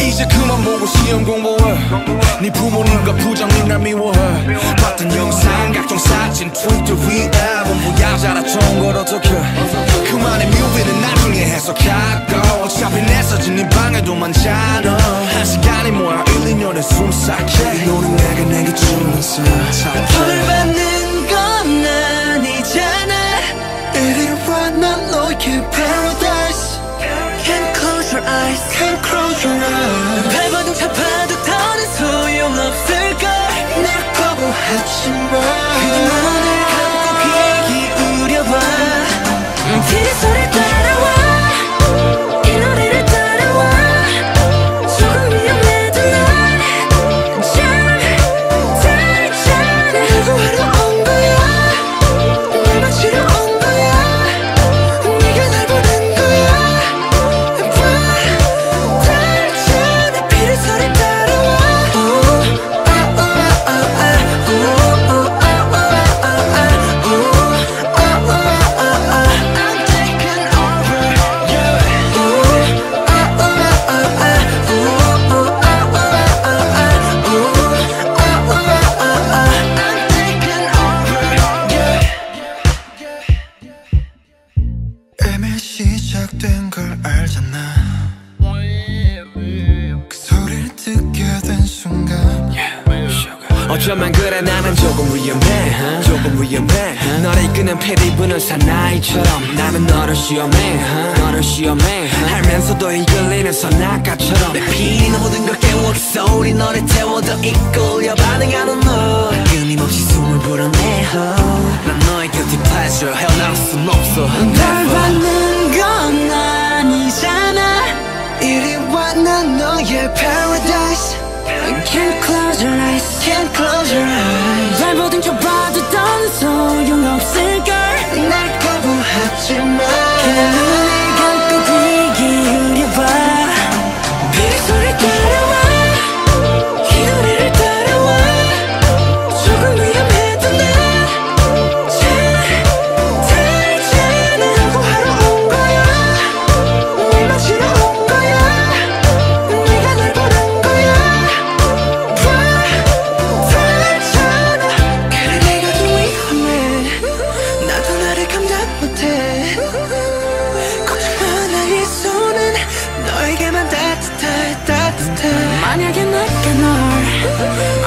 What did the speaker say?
이제 그만 보고 시험 공부해. 네 부모님과 부장님 날 미워해. 봤던 영상 각종 사진 트위터 위 앨범 뭐 부야자라 총걸 어떡해 그만의 뮤비는 나중에 해석하고 어차피 내 사진 네 방에도 많잖아 한 시간이 뭐야? 1, 2년에 숨 삭혀 이 노래 내가 내게 주면서 벌받는 듣게 된 순간. 어쩌면 그래 나는 조금 위험해 조금 위험해 너를 이끄는 피리 부는 사나이처럼 나는 너를 시험해 너를 시험해 알면서도 이끌리는 선악가처럼 내 피는 모든 걸 깨워 그 소리 너를 태워 더 이끌려 반응하는 너. 끊임없이 숨을 불어내 난 너의 guilty pleasure 헤어나올 순 없어? 널 받는 건 아니잖아. 이리 와난 너의 paradise Can't close your eyes 만약에 내가 널